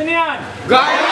Gusto niyan! Gaya!